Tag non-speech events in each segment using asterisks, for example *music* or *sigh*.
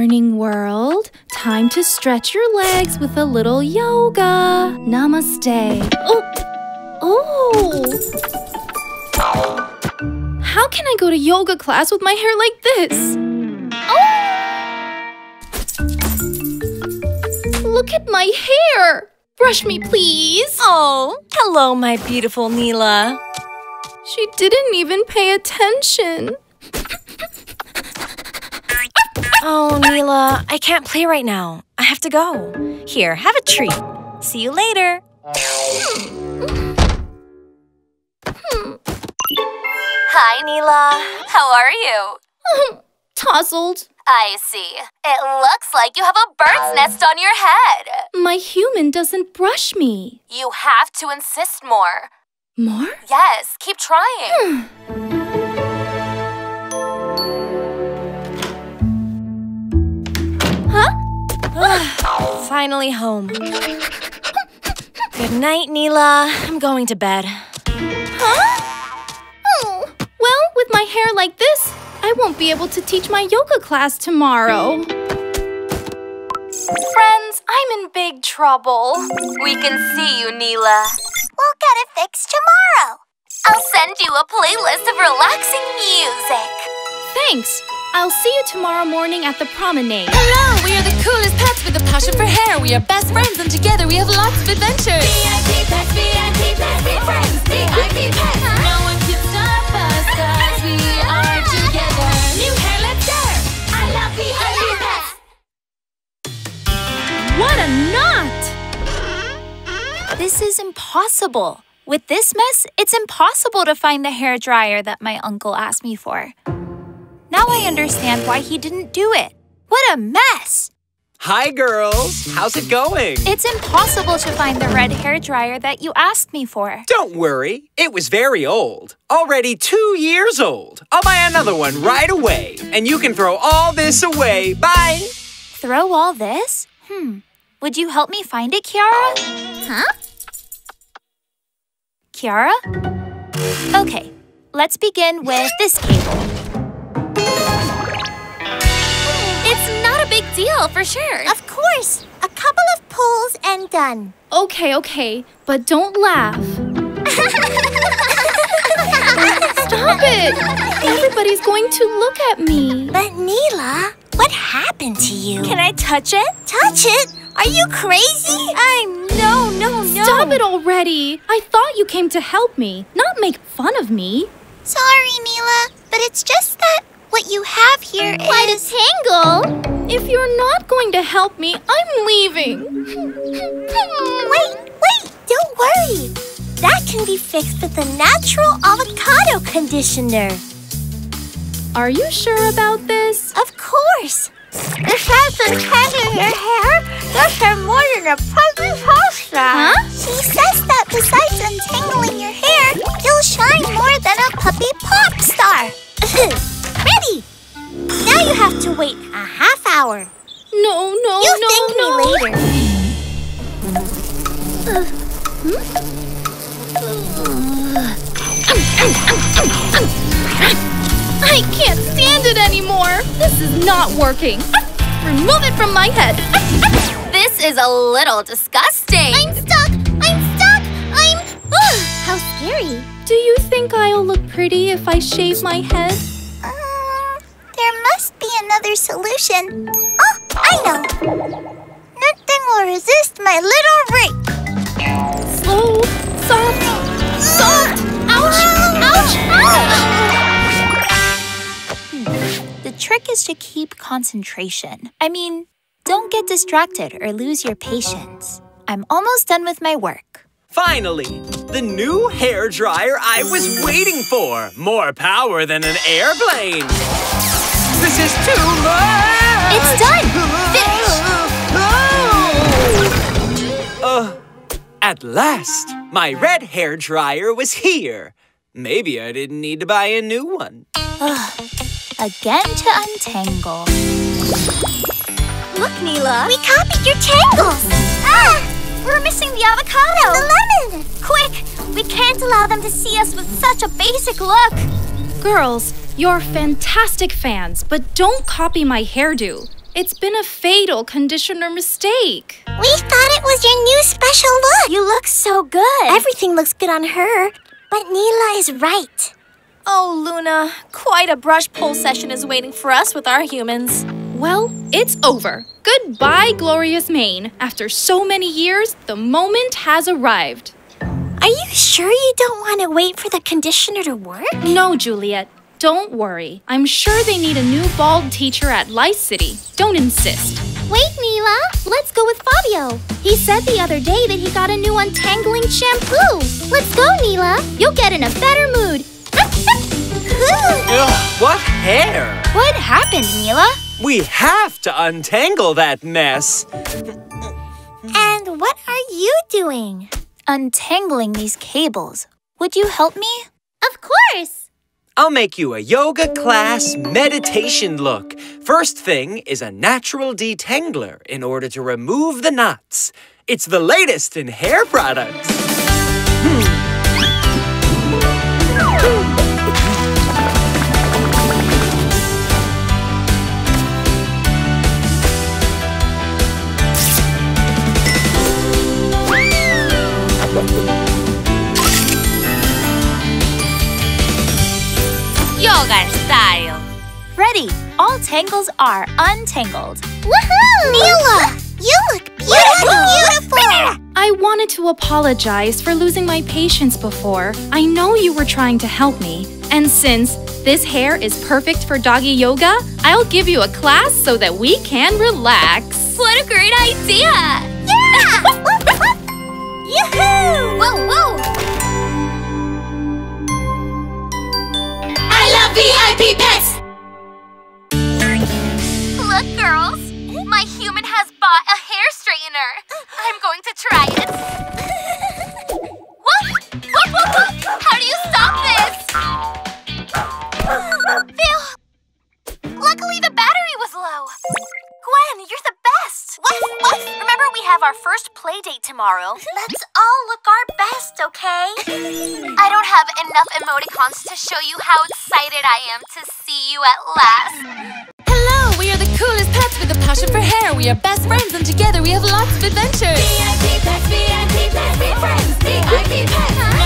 morning, world. Time to stretch your legs with a little yoga. Namaste. Oh, oh. How can I go to yoga class with my hair like this? Oh! Look at my hair. Brush me, please. Oh, hello, my beautiful Nyla. She didn't even pay attention. Oh, Nyla, I can't play right now. I have to go. Here, have a treat. See you later. Hi, Nyla. How are you? *laughs* Tousled. I see. It looks like you have a bird's nest on your head. My human doesn't brush me. You have to insist more. More? Yes, keep trying. *sighs* *laughs* Finally home. Good night, Nyla. I'm going to bed. Huh? Oh, well, with my hair like this, I won't be able to teach my yoga class tomorrow. Friends, I'm in big trouble. We can see you, Nyla. We'll get it fixed tomorrow. I'll send you a playlist of relaxing music. Thanks. I'll see you tomorrow morning at the promenade. Hello, we are the coolest pets with a passion for hair. We are best friends and together we have lots of adventures. VIP pets, VIP pets, be friends, VIP pets. No one can stop us cause we are together. New hair, let's share. I love VIP pets. What a knot! This is impossible. With this mess, it's impossible to find the hair dryer that my uncle asked me for. Now I understand why he didn't do it. What a mess! Hi, girls. How's it going? It's impossible to find the red hair dryer that you asked me for. Don't worry. It was very old. Already two years old. I'll buy another one right away. And you can throw all this away. Bye. Throw all this? Hmm. Would you help me find it, Kiara? Huh? Kiara? Okay, let's begin with this cable. Deal, for sure. Of course. A couple of pulls and done. Okay, okay, but don't laugh. *laughs* Stop it! Everybody's going to look at me. But Nyla, what happened to you? Can I touch it? touch it? Are you crazy? I'm no, no, no. Stop it already! I thought you came to help me, not make fun of me. Sorry, Nyla, but it's just that what you have here is Quite a tangle! If you're not going to help me, I'm leaving. Wait, wait, don't worry. That can be fixed with a natural avocado conditioner. Are you sure about this? Of course. This Besides untangling your hair, there's have more than a puppy poster. Huh? She says that besides untangling your hair, you'll shine more than a puppy pop star. *laughs* Ready? Now you have to wait a half hour. No, no, You no, thank no. me later. I can't stand it anymore. This is not working. Remove it from my head. This is a little disgusting. I'm stuck. I'm stuck. I'm. How scary. Do you think I'll look pretty if I shave my head? There must be another solution. Oh, I know. Nothing will resist my little rake. Slow, soft, soft. Ouch, ouch, ouch. Hmm. The trick is to keep concentration. I mean, don't get distracted or lose your patience. I'm almost done with my work. Finally, the new hair dryer I was waiting for. More power than an airplane. This is too much. It's done! Finish. Uh, at last, my red hair dryer was here. Maybe I didn't need to buy a new one. Again to untangle. Look, Nyla. We copied your tangles. Ah! We're missing the avocado! The lemon. Quick! We can't allow them to see us with such a basic look! Girls, you're fantastic fans, but don't copy my hairdo. It's been a fatal conditioner mistake. We thought it was your new special look. You look so good. Everything looks good on her. But Nyla is right. Oh, Luna, quite a brush pull session is waiting for us with our humans. Well, it's over. Goodbye, Glorious Mane. After so many years, the moment has arrived. Are you sure you don't want to wait for the conditioner to work? No, Juliet, don't worry. I'm sure they need a new bald teacher at Lice City. Don't insist. Wait, Nyla. Let's go with Fabio. He said the other day that he got a new untangling shampoo. Let's go, Nyla. You'll get in a better mood. *laughs* Ugh, what hair? What happened, Nyla? We have to untangle that mess. and what are you doing? Untangling these cables. Would you help me? Of course. I'll make you a yoga class meditation look. First thing is a natural detangler in order to remove the knots. It's the latest in hair products. Hmm. Yoga style. Ready. All tangles are untangled. Woohoo! Nyla, you look beautiful. Beautiful. I wanted to apologize for losing my patience before. I know you were trying to help me. And since this hair is perfect for doggy yoga, I'll give you a class so that we can relax. What a great idea! *laughs* Yeah! *laughs* Yoo-hoo! Whoa, whoa! VIP pets! Look, girls. My human has bought a hair straightener. I'm going to try it. What? What, what, what? How do you stop this? We have our first play date tomorrow. *laughs* Let's all look our best, okay? I don't have enough emoticons to show you how excited I am to see you at last. Hello, we are the coolest pets with a passion for hair. We are best friends and together we have lots of adventures. VIP pets, VIP pets, be friends, VIP pets.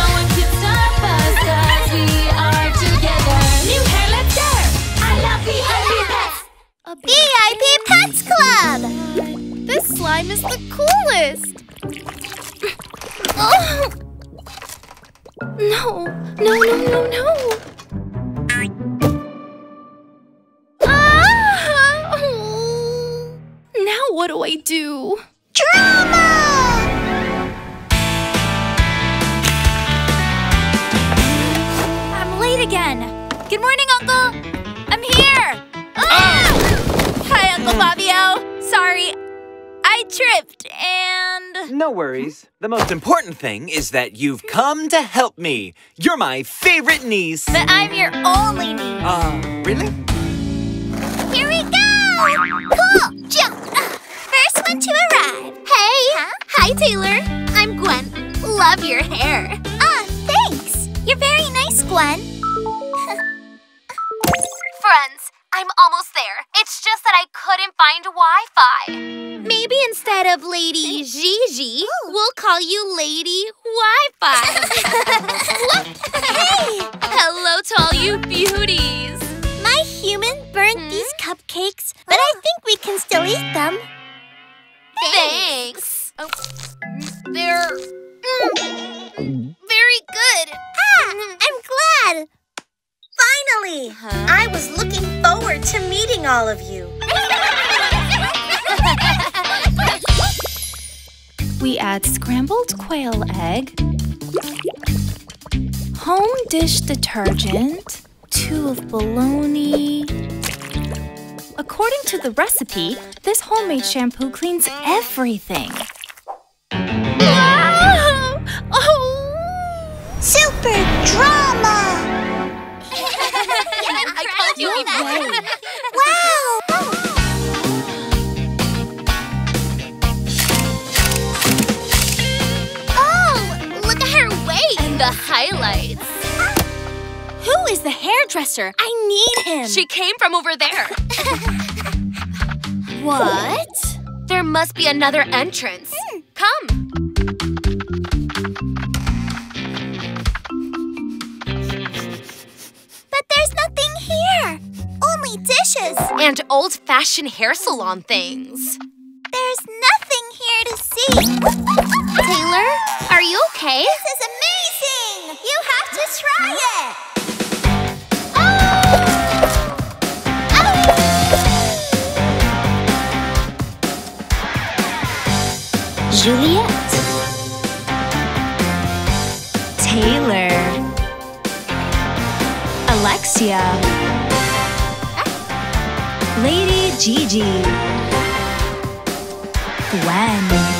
No, no, no, no, no. No. The most important thing is that you've come to help me. You're my favorite niece. But I'm your only niece. Uh, really? Here we go! Cool! Jump! First one to arrive. Hey! Hi, Taylor. I'm Gwen. Love your hair. Ah, thanks. You're very nice, Gwen. Friends, I'm almost there. It's just that I couldn't find Wi-Fi. Maybe instead of Lady Gigi, we'll call you Lady Wi-Fi. *laughs* hey! Hello to all you beauties. My human burnt these cupcakes, but I think we can still eat them. Thanks. Oh, they're mm, very good. Ah, I'm glad. Finally! I was looking forward to meeting all of you. *laughs* We add scrambled quail egg, home dish detergent, two of bologna. According to the recipe, this homemade shampoo cleans everything. Wow! Oh! Super drama! *laughs* I called you that. Wow! The highlights. Who is the hairdresser? I need him. She came from over there. *laughs* What? There must be another entrance. Hmm. Come. But there's nothing here. Only dishes. And old-fashioned hair salon things. There's nothing here to see. *laughs* Taylor, are you okay? This is amazing! You have to try it! Oh! Juliet. Taylor. Alexia. Lady Gigi. Gwen.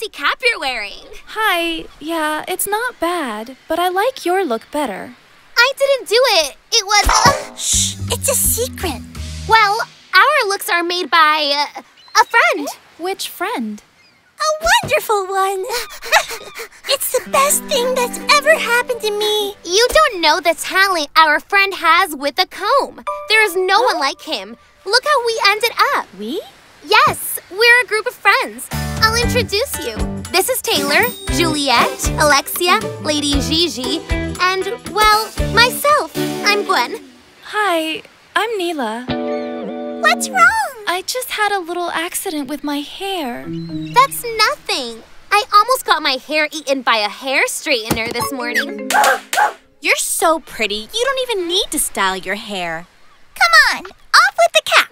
Fancy cap you're wearing! Hi, yeah, it's not bad, but I like your look better. I didn't do it. It was. Uh, shh! It's a secret. Well, our looks are made by uh, a friend. Which friend? A wonderful one. *laughs* it's the best thing that's ever happened to me. You don't know the talent our friend has with a comb. There is no one like him. Look how we ended up. We? Yes, we're a group of friends. I'll introduce you. This is Taylor, Juliet, Alexia, Lady Gigi, and, well, myself. I'm Gwen. Hi, I'm Nyla. What's wrong? I just had a little accident with my hair. That's nothing. I almost got my hair eaten by a hair straightener this morning. *gasps* You're so pretty. You don't even need to style your hair. Come on, off with the cap.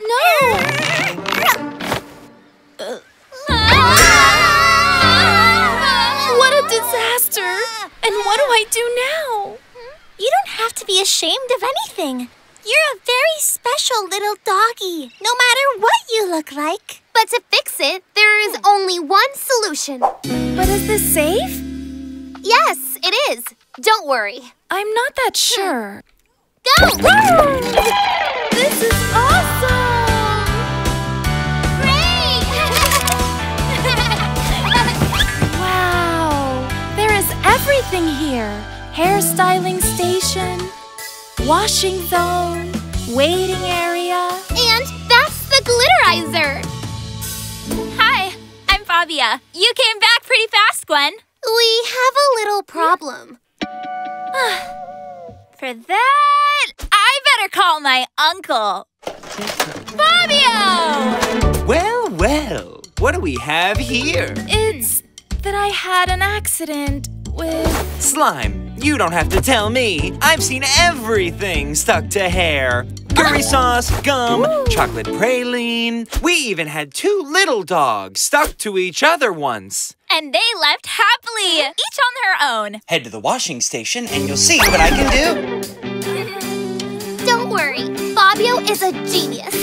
No. *laughs* What a disaster! And what do I do now? You don't have to be ashamed of anything. You're a very special little doggy, no matter what you look like. But to fix it, there is hmm. only one solution. But is this safe? Yes, it is. Don't worry. I'm not that hmm. sure. Go! This is awesome! Everything here. Hairstyling station, washing zone, waiting area. and that's the glitterizer. Hi, I'm Fabia. You came back pretty fast, Gwen. We have a little problem. *sighs* For that, I better call my uncle. Fabio! Well, well, what do we have here? It's that I had an accident with. Slime, you don't have to tell me. I've seen everything stuck to hair. Curry *laughs* sauce, gum, chocolate praline. We even had two little dogs stuck to each other once. And they left happily, each on their own. Head to the washing station and you'll see what I can do. *laughs* Don't worry, Fabio is a genius.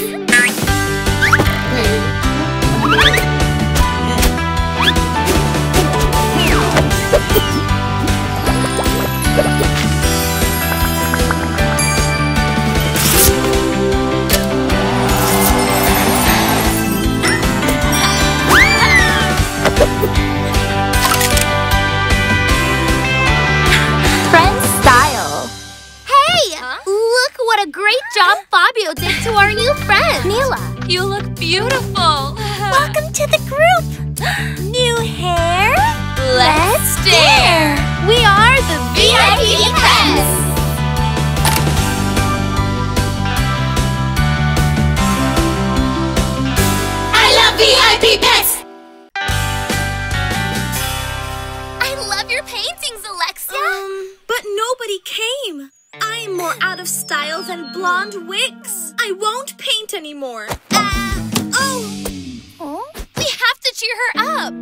You look beautiful. Welcome to the group. New hair? Let's stare. We are the VIP Pets. I love VIP Pets. I love your paintings, Alexia. Um, but nobody came. I'm more out of style than blonde wigs. I won't paint anymore. Uh, Oh, we have to cheer her up.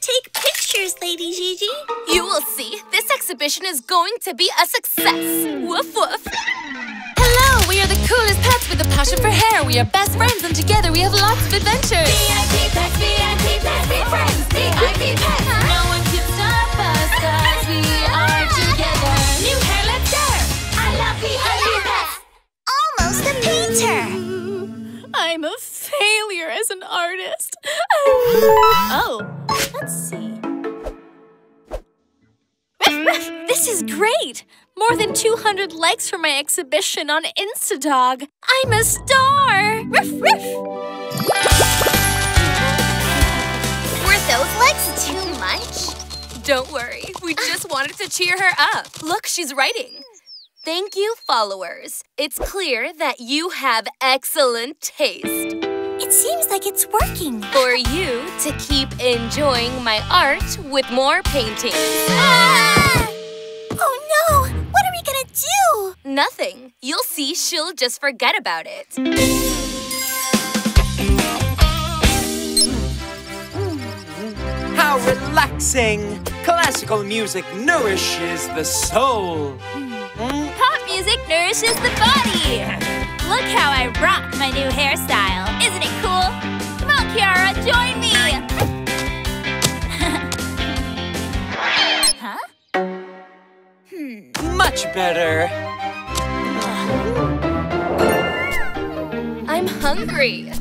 To take pictures, Lady Gigi. You will see. This exhibition is going to be a success. Woof woof. Hello, we are the coolest pets with a passion for hair. We are best friends, and together we have lots of adventures. VIP Pets, VIP Pets, be friends. VIP Pets. No one can stop us, cause we are together. New hair, let's stare. I love VIP Pets. Almost a painter. I'm a failure as an artist. *laughs* oh, let's see. *laughs* This is great! More than 200 likes for my exhibition on Instadog. I'm a star! Ruff, ruff. Were those likes too much? Don't worry, we just wanted to cheer her up. Look, she's writing. Thank you, followers. It's clear that you have excellent taste. It seems like it's working. For you to keep enjoying my art with more paintings. Ah! Oh no! What are we gonna do? Nothing. You'll see she'll just forget about it. How relaxing! Classical music nourishes the soul. Pop music nourishes the body. Look how I rock my new hairstyle. Isn't it cool? Come on, Kiara, join me. *laughs* huh? Hmm. Much better. I'm hungry.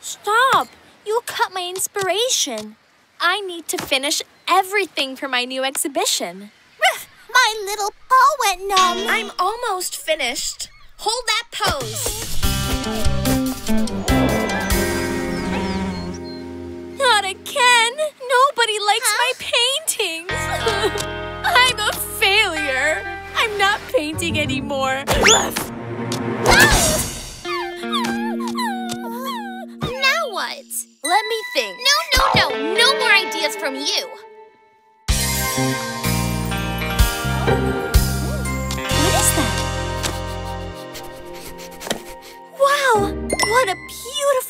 Stop! You'll cut my inspiration. I need to finish everything for my new exhibition. My little paw went numb. I'm almost finished. Hold that pose. Not again! Nobody likes my paintings! *laughs* I'm a failure! I'm not painting anymore. *laughs* Now what? Let me think. No, no, no. No more ideas from you.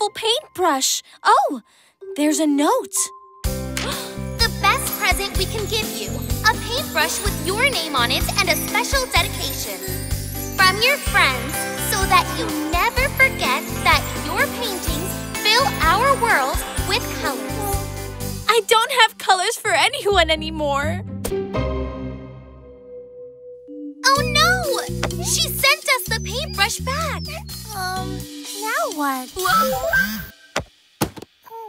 Beautiful paintbrush! Oh, there's a note. *gasps* The best present we can give you. A paintbrush with your name on it and a special dedication. From your friends, so that you never forget that your paintings fill our world with colors. I don't have colors for anyone anymore. She sent us the paintbrush back. Um, now what? *laughs*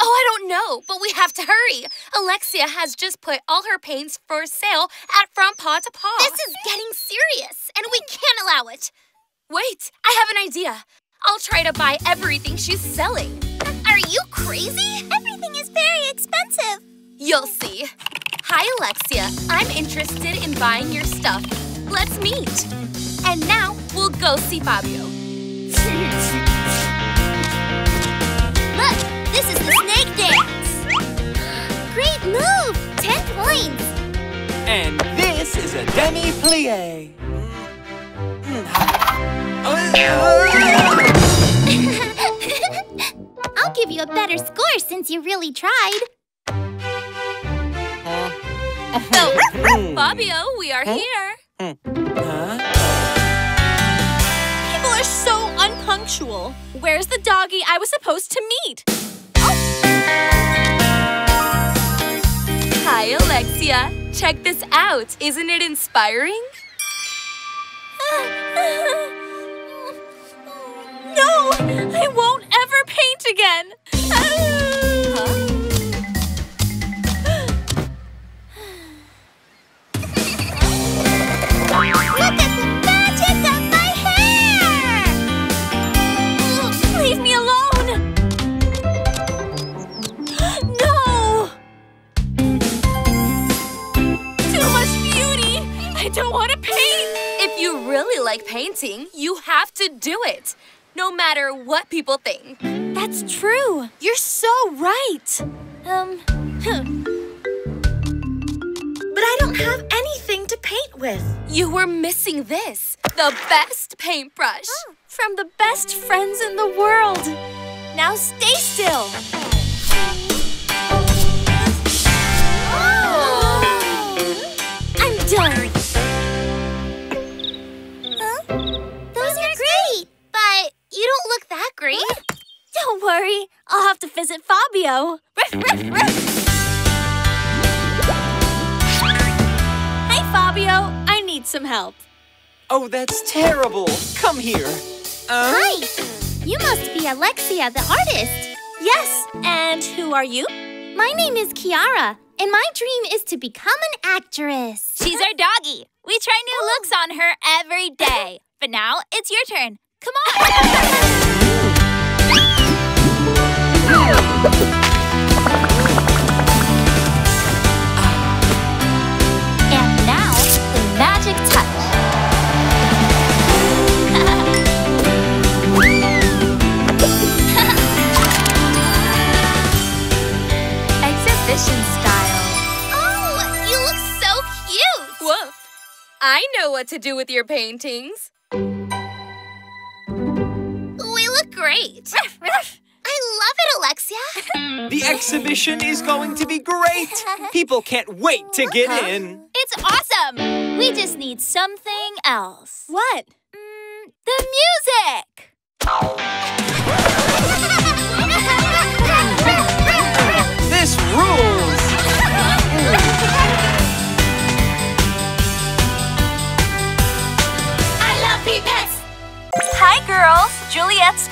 Oh, I don't know, but we have to hurry. Alexia has just put all her paints for sale at From Paw to Paw. This is getting serious, and we can't allow it. Wait, I have an idea. I'll try to buy everything she's selling. Are you crazy? Everything is very expensive. You'll see. Hi, Alexia. I'm interested in buying your stuff. Let's meet. And now we'll go see Fabio. Look, this is the snake dance. Great move! Ten points. And this is a demi-plie. *laughs* I'll give you a better score since you really tried. Oh, *laughs* Fabio, we are here. Huh? Unpunctual. Where's the doggy I was supposed to meet? Oh. Hi, Alexia. Check this out. Isn't it inspiring? *laughs* No! I won't ever paint again! *laughs* don't want to paint! If you really like painting, you have to do it. No matter what people think. That's true. You're so right. Um, But I don't have anything to paint with. You were missing this. The best paintbrush. from the best friends in the world. Now stay still. You don't look that great. Don't worry. I'll have to visit Fabio. Ruff, ruff, ruff. Hey, Fabio. I need some help. Oh, that's terrible. Come here. Uh, Hi. You must be Alexia, the artist. Yes, and who are you? My name is Kiara, and my dream is to become an actress. She's our doggy. We try new looks on her every day. *laughs* But now it's your turn. Come on. *laughs* And now, the magic touch. *laughs* Exhibition style. Oh, you look so cute. Woof. I know what to do with your paintings. Great. *laughs* I love it, Alexia. The exhibition is going to be great. People can't wait to get in. It's awesome! We just need something else. What? Mm, the music!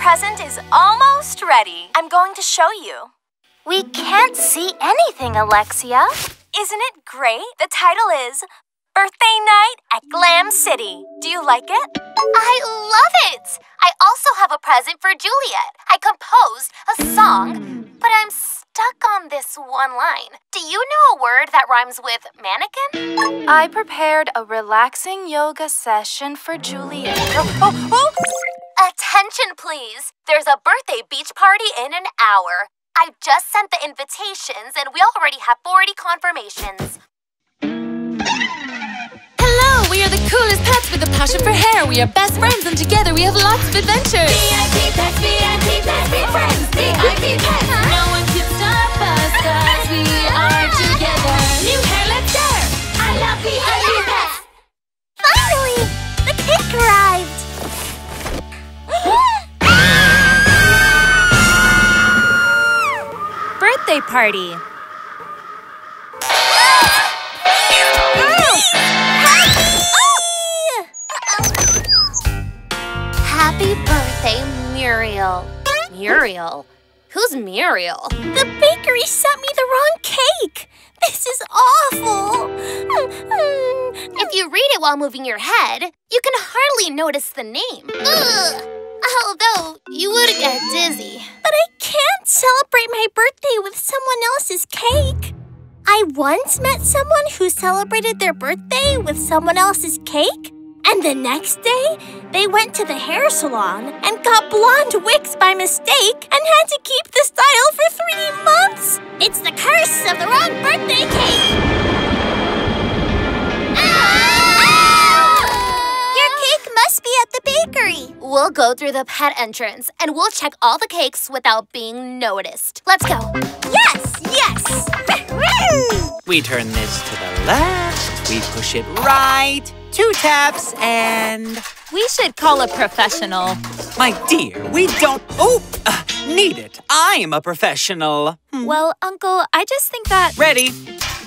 Present is almost ready. I'm going to show you. We can't see anything, Alexia. Isn't it great? The title is Birthday Night at Glam City. Do you like it? I love it. I also have a present for Juliet. I composed a song, but I'm stuck on this one line. Do you know a word that rhymes with mannequin? I prepared a relaxing yoga session for Juliet. Oh, oh, oh! Attention, please. There's a birthday beach party in an hour. I just sent the invitations and we already have 40 confirmations. Hello, we are the coolest pets with a passion for hair. We are best friends and together we have lots of adventures. VIP pets, VIP pets, be friends. VIP pets. No party. Happy birthday, Muriel. Muriel? Who's Muriel? The bakery sent me the wrong cake. This is awful. if you read it while moving your head, you can hardly notice the name. Ugh. Although you would get dizzy. But I can't celebrate my birthday with someone else's cake. I once met someone who celebrated their birthday with someone else's cake. And the next day, they went to the hair salon and got blonde wigs by mistake and had to keep the style for three months. It's the curse of the wrong birthday cake. Must be at the bakery. We'll go through the pet entrance and we'll check all the cakes without being noticed. Let's go. Yes, yes. *laughs* We turn this to the left. We push it right. Two taps and... We should call a professional. My dear, we don't... Oh, uh, need it. I am a professional. Hmm. Well, Uncle, I just think that. Ready?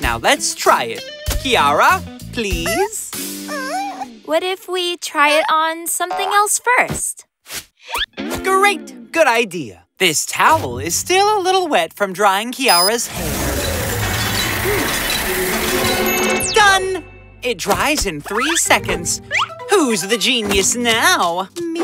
Now let's try it. Kiara, please. What if we try it on something else first? Great. Good idea. This towel is still a little wet from drying Kiara's hair. Done. It dries in three seconds. Who's the genius now? Me.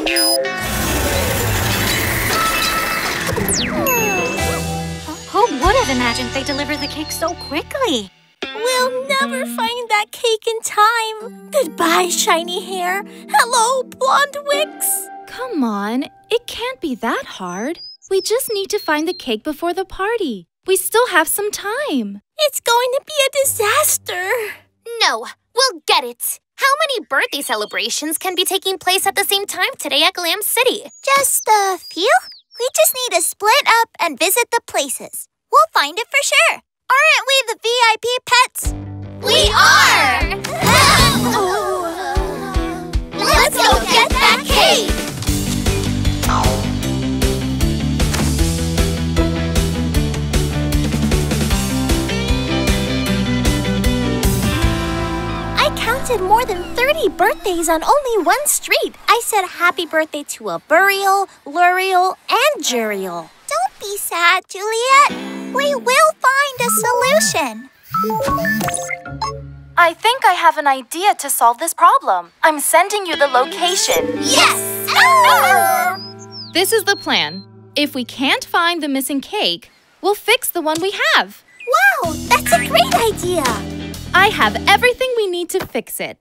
Who would have imagined they delivered the cake so quickly? We'll never find that cake in time. Goodbye, shiny hair. Hello, blonde wigs. Come on, it can't be that hard. We just need to find the cake before the party. We still have some time. It's going to be a disaster. No, we'll get it. How many birthday celebrations can be taking place at the same time today at Glam City? Just a few. We just need to split up and visit the places. We'll find it for sure. Aren't we the VIP pets? We are! *laughs* Let's go get that cake! I counted more than 30 birthdays on only one street. I said happy birthday to a Burial, Luriel, and Juriel. Don't be sad, Juliet. We will find a solution. I think I have an idea to solve this problem. I'm sending you the location. Yes! *laughs* This is the plan. If we can't find the missing cake, we'll fix the one we have. Wow, that's a great idea. I have everything we need to fix it.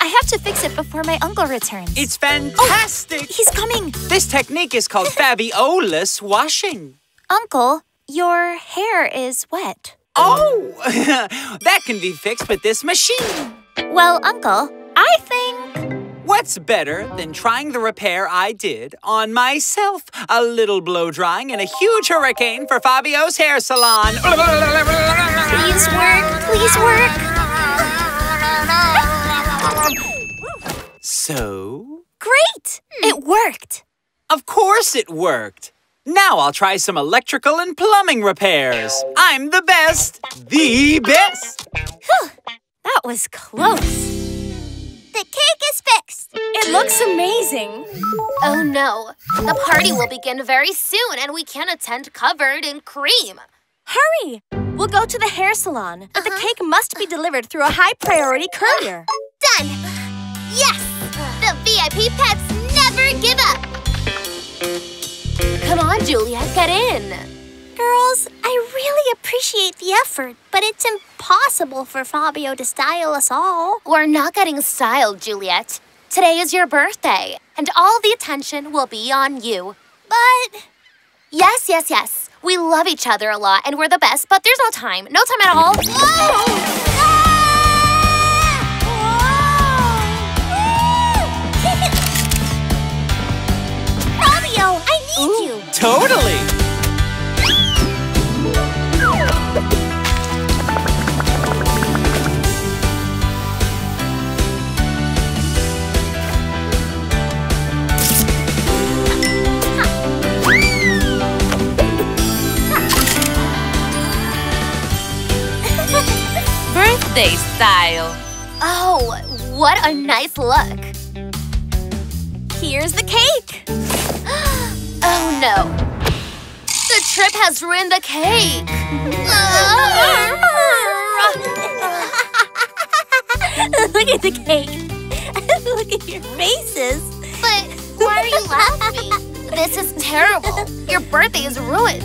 I have to fix it before my uncle returns. It's oh, fantastic! He's coming. This technique is called *laughs* Fabulous washing. Uncle, your hair is wet. Oh, *laughs* that can be fixed with this machine. Well, Uncle, I think. What's better than trying the repair I did on myself? A little blow drying and a huge hurricane for Fabio's hair salon. Please work, please work. So, Great! It worked. of course it worked. Now I'll try some electrical and plumbing repairs. I'm the best, the best. Whew, That was close. The cake is fixed. It looks amazing. Oh no, the party will begin very soon and we can't attend covered in cream. Hurry! We'll go to the hair salon, but the uh-huh. cake must be delivered through a high priority *gasps* courier. Done. Yes! The VIP pets never give up. On, Juliet, get in. Girls, I really appreciate the effort, but it's impossible for Fabio to style us all. We're not getting styled, Juliet. Today is your birthday, and all the attention will be on you. But Yes, yes, yes. We love each other a lot, and we're the best, but there's no time. No time at all. Fabio, I need you. Totally. *laughs* Birthday style. Oh, what a nice look. Here's the cake. Oh no. The trip has ruined the cake. *laughs* Look at the cake. *laughs* Look at your faces. But why are you laughing? This is terrible. Your birthday is ruined.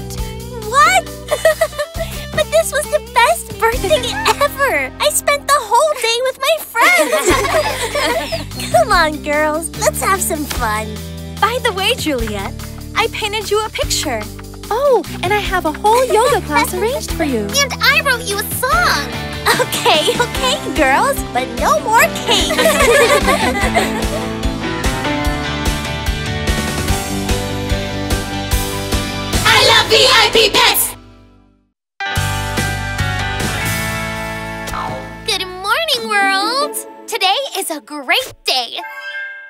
What? *laughs* but this was the best birthday ever. I spent the whole day with my friends. Come on, girls. Let's have some fun. By the way, Juliet, I painted you a picture. Oh, and I have a whole *laughs* yoga class arranged for you. And I wrote you a song. Okay, okay, girls, but no more cake. *laughs* I love VIP pets. Good morning, world. Today is a great day.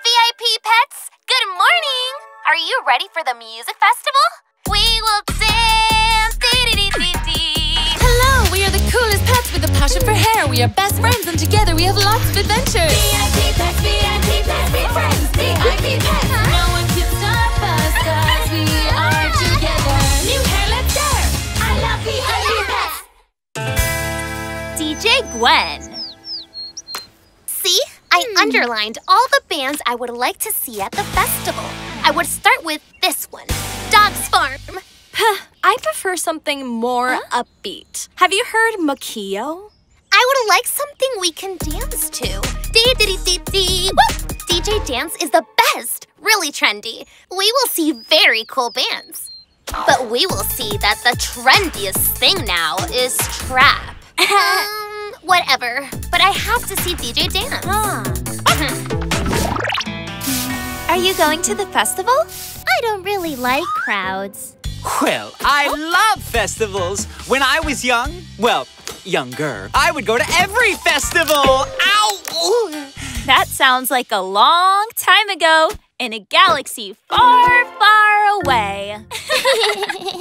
VIP pets, good morning. Are you ready for the music festival? We will dance. dee-dee-dee-dee-dee. Hello, we are the coolest pets with a passion for hair. We are best friends, and together we have lots of adventures. VIP pets, VIP pets, be friends. VIP pets. No one can stop us 'cause we are together. New hair, let's dare. I love VIP pets. DJ Gwen. See, I hmm. underlined all the bands I would like to see at the festival. I would start with this one, Dog's Farm. I prefer something more upbeat. Have you heard Makio? I would like something we can dance to. Dee dee dee dee dee. Woo! DJ Dance is the best. Really trendy. We will see very cool bands. But we will see that the trendiest thing now is trap. *laughs* um, whatever. But I have to see DJ Dance. *laughs* Are you going to the festival? I don't really like crowds. Well, I oh. love festivals. When I was young, well, younger, I would go to every festival. Ow! That sounds like a long time ago in a galaxy far, far away.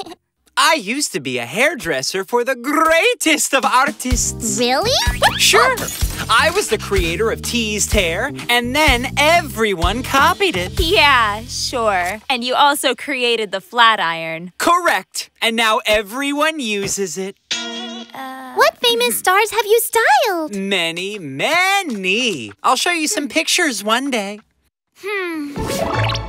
*laughs* *laughs* I used to be a hairdresser for the greatest of artists. Really? Sure. I was the creator of teased hair, and then everyone copied it. Yeah, sure. And you also created the flat iron. Correct. And now everyone uses it. Uh, what famous stars have you styled? Many, many. I'll show you some pictures one day. Hmm.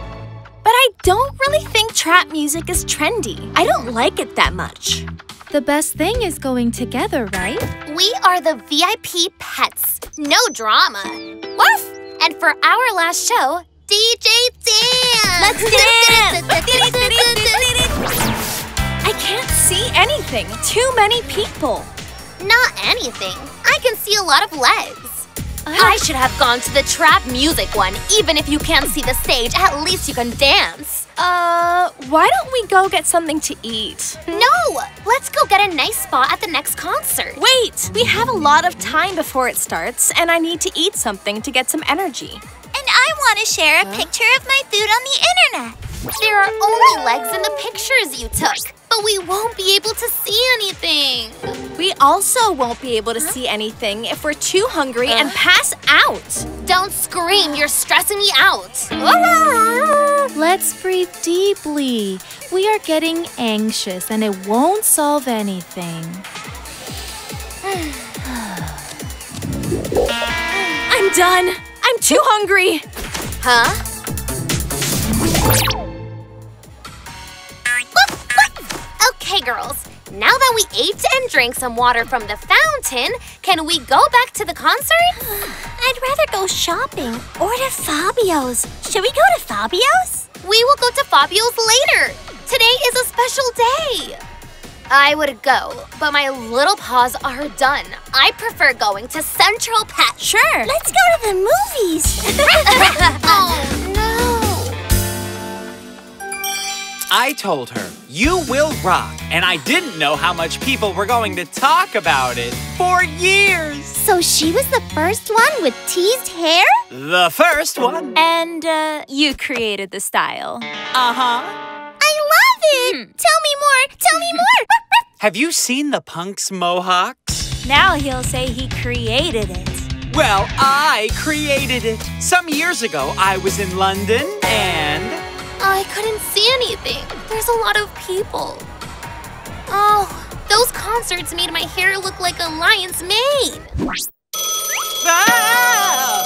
But I don't really think trap music is trendy. I don't like it that much. The best thing is going together, right? We are the VIP pets. No drama. Woof! And for our last show, DJ Dan. Let's *laughs* dance! I can't see anything. Too many people. Not anything. I can see a lot of legs. I should have gone to the trap music one. Even if you can't see the stage, at least you can dance. Uh, why don't we go get something to eat? No! Let's go get a nice spot at the next concert. Wait, we have a lot of time before it starts, and I need to eat something to get some energy. And I want to share a picture of my food on the internet. There are only legs in the pictures you took, but we won't be able to see anything. We also won't be able to see anything if we're too hungry and pass out. Don't scream, you're stressing me out. Let's breathe deeply. We are getting anxious and it won't solve anything. I'm done. I'm too hungry. Huh? Okay, girls. Now that we ate and drank some water from the fountain, can we go back to the concert? *gasps* I'd rather go shopping or to Fabio's. Should we go to Fabio's? We will go to Fabio's later. Today is a special day. I would go, but my little paws are done. I prefer going to Central Pet. Sure. Let's go to the movies. *laughs* oh no. I told her, you will rock, and I didn't know how much people were going to talk about it for years. So she was the first one with teased hair? The first one. And uh, you created the style. Uh-huh. I love it. Tell me more. Tell me more. *laughs* Have you seen the punk's mohawks? Now he'll say he created it. Well, I created it. Some years ago, I was in London and... I couldn't see anything. There's a lot of people. Oh, those concerts made my hair look like a lion's mane. Ah!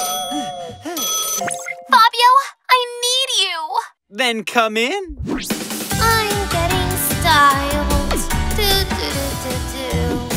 Fabio, I need you. Then come in. I'm getting styled. Do, do, do, do, do.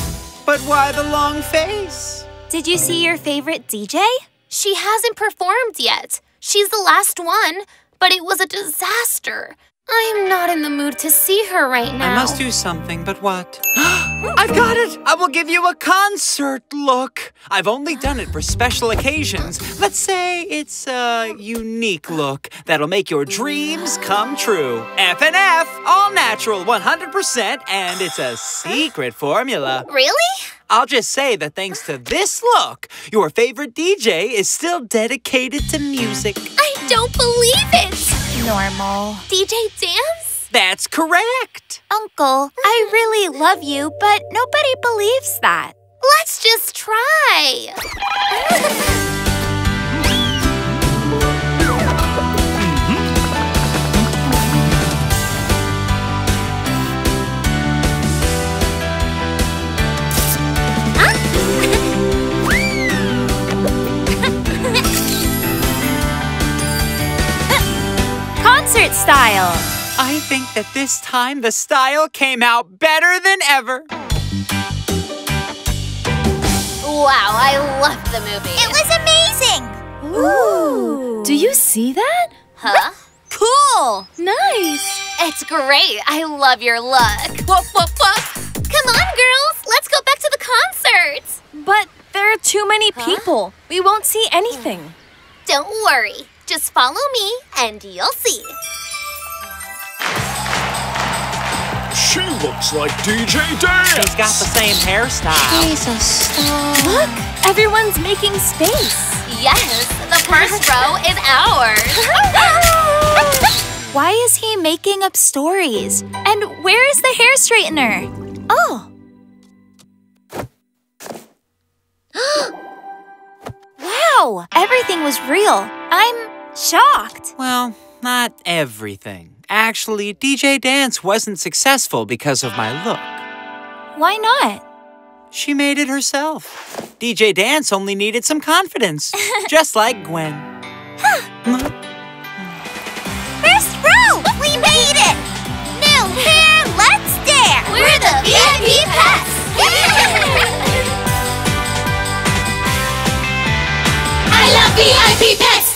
But why the long face? Did you see your favorite DJ? She hasn't performed yet. She's the last one, but it was a disaster. I am not in the mood to see her right now. I must do something, but what? *gasps* I've got it! I will give you a concert look. I've only done it for special occasions. Let's say it's a unique look that'll make your dreams come true. F and F, all natural, 100%, and it's a secret formula. Really? I'll just say that thanks to this look, your favorite DJ is still dedicated to music. I don't believe it. Normal. DJ Dance? That's correct. Uncle, I really love you, but nobody believes that. Let's just try. *laughs* Concert style. I think that this time the style came out better than ever. Wow, I loved the movie. It was amazing. Ooh. Do you see that? Huh? Cool. Nice. It's great. I love your look. Woof, woof, woof. Come on, girls. Let's go back to the concert. But there are too many people. We won't see anything. Don't worry. Just follow me and you'll see. She looks like DJ Dan. She's got the same hairstyle. Look, everyone's making space. Yes, the first *laughs* row is ours. *laughs* Why is he making up stories? And where is the hair straightener? Oh, *gasps* Wow, everything was real. I'm Shocked? Well, not everything. Actually, DJ Dance wasn't successful because of my look. Why not? She made it herself. DJ Dance only needed some confidence, *laughs* just like Gwen. First row! We made it! New hair. let's dare! We're the VIP pets! *laughs* I love VIP pets!